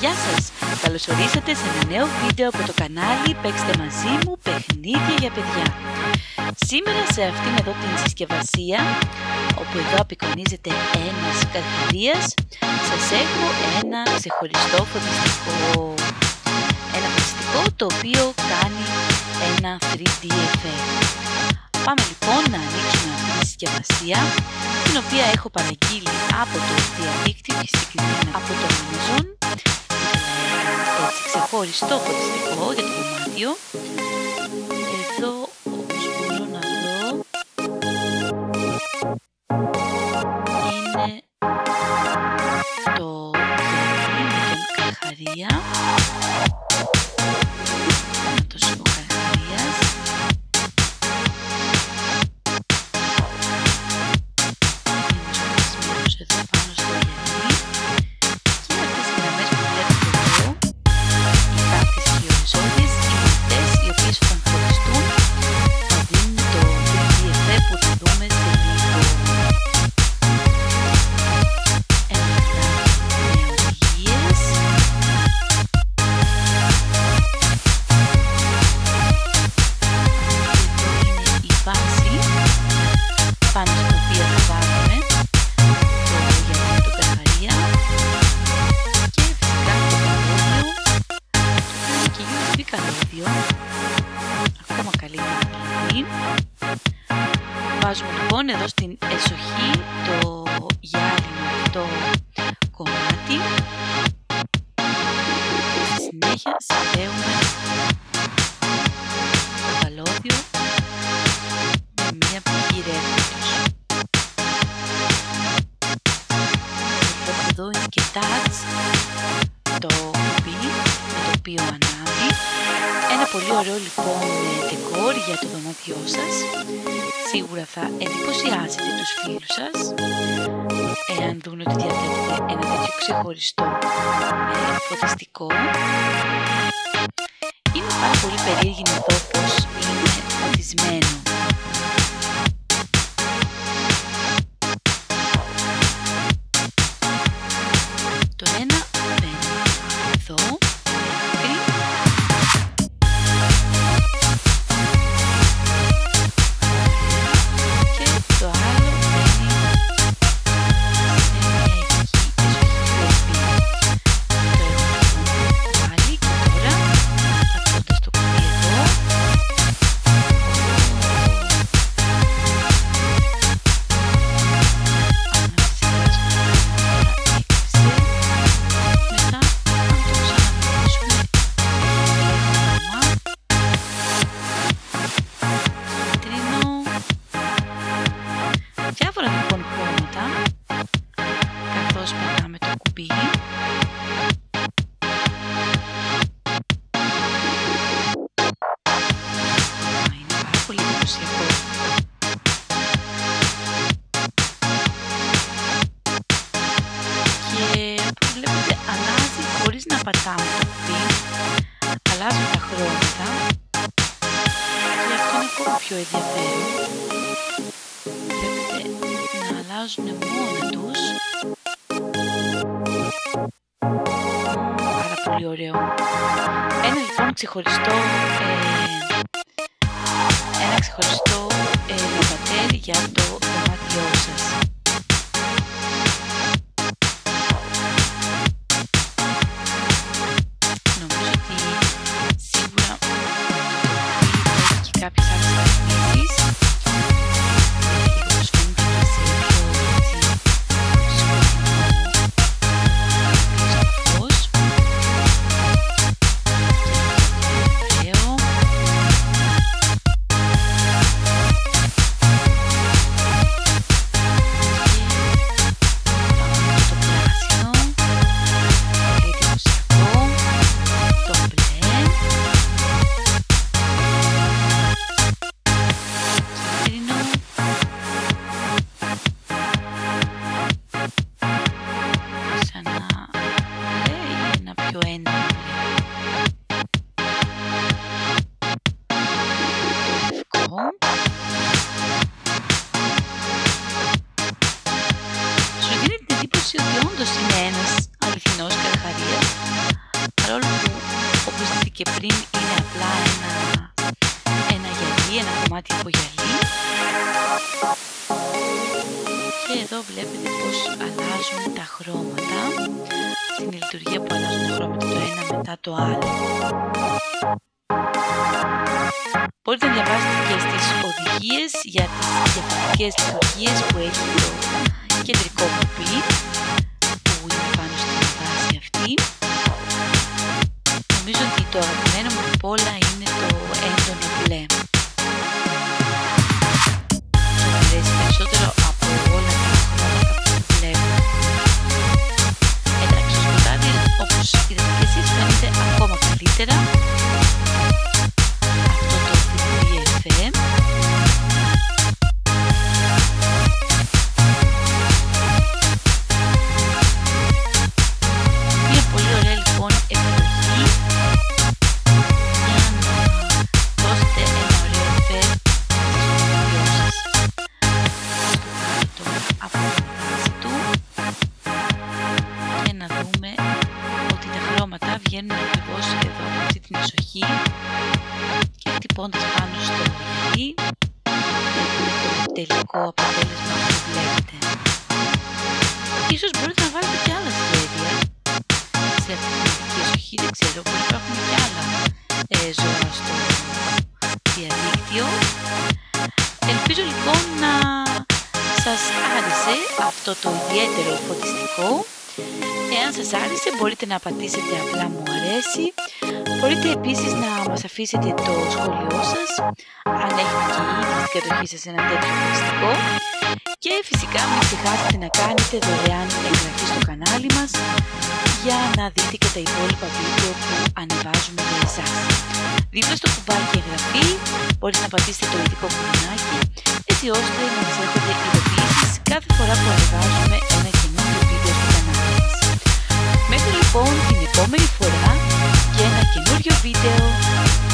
Γεια σας! Καλώς ορίσατε σε ένα νέο βίντεο από το κανάλι Παίξτε μαζί μου παιχνίδια για παιδιά. Σήμερα σε αυτήν εδώ την συσκευασία, όπου εδώ απεικονίζεται ένας καρχαρίας, σας έχω ένα ξεχωριστό φωτιστικό. Ένα φωτιστικό το οποίο κάνει ένα 3D effect. Πάμε λοιπόν να ανοίξουμε αυτή τη συσκευασία την οποία έχω παραγγείλει από το διαδίκτυο και συγκεκριμένα από το Amazon. ポリスとポリステコを入れていきよ。Βάζουμε λοιπόν εδώ στην εσοχή το γυάλινο αυτό πολύ ωραίο λοιπόν ντεκόρ για το δωμάτιό σας σίγουρα θα εντυπωσιάσετε τους φίλους σας εάν δουν ότι διαθέτετε ένα τέτοιο ξεχωριστό ε, φωτιστικό. Είναι πάρα πολύ περίεργη να δω πως είναι φωτισμένο. Να πατάμε το κουμπί, αλλάζουν τα χρώματα και αυτό είναι ακόμα πιο ενδιαφέρον. Βλέπετε να αλλάζουν μόνα τους. Πολύ ωραίο. Ένα λοιπόν ξεχωριστό ε, ένα ξεχωριστό ε, για το δωμάτιό σας. Όπως δείτε πριν είναι απλά ένα, ένα γυαλί, ένα κομμάτι από γυαλί και εδώ βλέπετε πως αλλάζουν τα χρώματα στην λειτουργία που αλλάζουν τα χρώματα το ένα μετά το άλλο Μπορείτε να διαβάσετε και στις οδηγίες για τις διαφορετικές λειτουργίες που έχει το κεντρικό κουπί που είναι πάνω στην βάση αυτή. Νομίζω ότι το αγαπημένο μου από όλα είναι το έντονο μπλε. Μου αρέσει περισσότερο από όλα τα χρώματα που βλέπω. Εντάξει, το σκοτάδι όπως είδατε και εσείς φαίνεται ακόμα καλύτερα και χτυπώντας πάνω στο γυαλί έχουμε το τελικό αποτέλεσμα που βλέπετε. Ίσως μπορείτε να βάλετε και άλλα σχέδια σε αυτή την ειδική ισοχή, δεν ξέρω, μπορεί να υπάρχουν και άλλα ε, ζώα στο διαδίκτυο. Ελπίζω λοιπόν να σας άρεσε αυτό το ιδιαίτερο φωτιστικό Εάν σας άρεσε μπορείτε να πατήσετε απλά μου αρέσει. Μπορείτε επίσης να μας αφήσετε το σχόλιο σας, αν έχετε και ήδη στην κατοχή σας ένα τέτοιο φωτιστικό. Και φυσικά μην ξεχάσετε να κάνετε δωρεάν εγγραφή στο κανάλι μας για να δείτε και τα υπόλοιπα βίντεο που ανεβάζουμε για εσάς. Δίπλα στο κουμπάκι εγγραφή μπορείτε να πατήσετε το ειδικό κουμπινάκι έτσι ώστε να σας έρχονται ειδοποιήσεις κάθε φορά που ανεβάζουμε ένα καινούργιο βίντεο στο κανάλι μας. Μέχρι λοιπόν την επόμενη clique no que o vídeo.